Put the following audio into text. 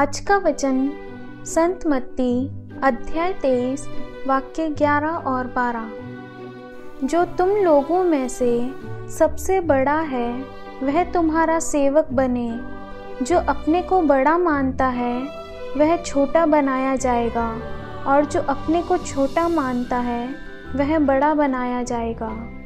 आज का वचन संत मत्ती अध्याय तेईस, वाक्य ग्यारह और बारह। जो तुम लोगों में से सबसे बड़ा है, वह तुम्हारा सेवक बने। जो अपने को बड़ा मानता है, वह छोटा बनाया जाएगा। और जो अपने को छोटा मानता है, वह बड़ा बनाया जाएगा।